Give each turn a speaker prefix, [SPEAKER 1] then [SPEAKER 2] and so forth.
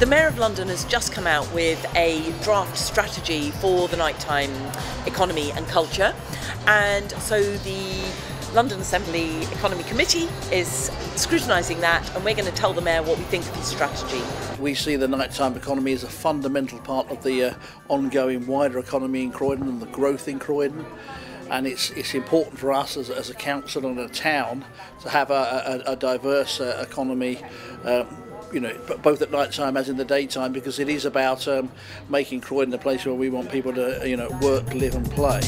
[SPEAKER 1] The Mayor of London has just come out with a draft strategy for the nighttime economy and culture, and so the London Assembly Economy Committee is scrutinising that, and we're going to tell the Mayor what we think of his strategy.
[SPEAKER 2] We see the nighttime economy as a fundamental part of the uh, ongoing wider economy in Croydon and the growth in Croydon. And it's, it's important for us as, as a council and a town to have a, a, a diverse uh, economy uh, you know, both at night time as in the daytime, because it is about um, making Croydon the place where we want people to, you know, work, live, and play.